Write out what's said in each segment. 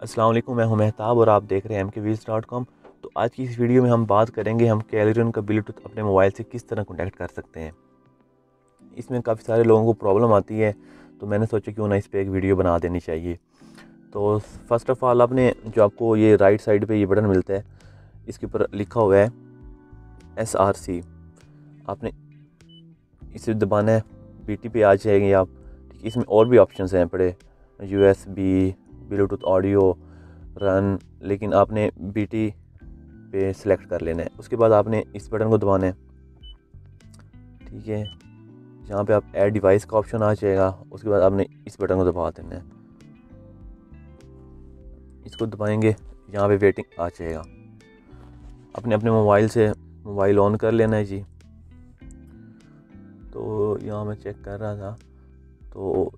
अस्सलाम वालेकुम, मैं हूँ महताब और आप देख रहे हैं एम के डॉट कॉम तो आज की इस वीडियो में हम बात करेंगे हम कैलरियन का ब्लूटूथ अपने मोबाइल से किस तरह कनेक्ट कर सकते हैं। इसमें काफ़ी सारे लोगों को प्रॉब्लम आती है तो मैंने सोचा क्यों ना इस पर एक वीडियो बना देनी चाहिए। तो फ़र्स्ट ऑफ़ ऑल आपने जो आपको ये राइट साइड पर ये बटन मिलता है, इसके ऊपर लिखा हुआ है एस आर सी आपने इसे दबाना है बी टी पे आ जाएँगे आप इसमें और भी ऑप्शन हैं बड़े U S B bluetooth audio run लेकिन आपने बी टी पे सिलेक्ट कर लेना है। उसके बाद आपने इस बटन को दबाना है। ठीक है? यहाँ पे आप ऐड डिवाइस का ऑप्शन आ जाएगा। उसके बाद आपने इस बटन को दबा देना है। इसको दबाएँगे, यहाँ पे वेटिंग आ जाएगा। अपने अपने मोबाइल से मोबाइल ऑन कर लेना है जी। तो यहाँ मैं चेक कर रहा था। तो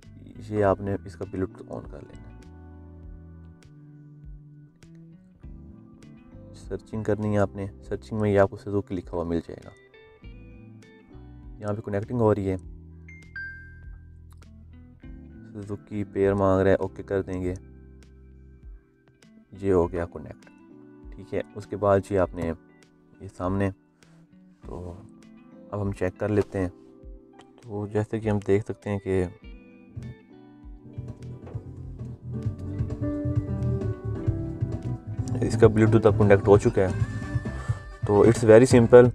ये आपने इसका ब्लूटूथ ऑन कर लेना है। सर्चिंग करनी है आपने सर्चिंग में ये आपको सुजुकी लिखा हुआ मिल जाएगा। यहाँ पे कनेक्टिंग हो रही है। सुजुकी पेयर मांग रहा है ओके कर देंगे। ये हो गया कनेक्ट ठीक है? उसके बाद जी आपने ये सामने तो अब हम चेक कर लेते हैं। तो जैसे कि हम देख सकते हैं कि इसका ब्लूटूथ अब कनेक्ट हो चुका है। तो इट्स वेरी सिंपल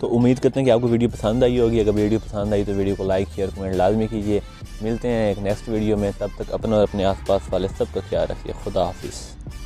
तो उम्मीद करते हैं कि आपको वीडियो पसंद आई होगी। अगर वीडियो पसंद आई तो वीडियो को लाइक शेयर कमेंट लाजमी कीजिए। मिलते हैं एक नेक्स्ट वीडियो में। तब तक अपना और अपने आसपास वाले सब का ख्याल रखिए। खुदा हाफिज़।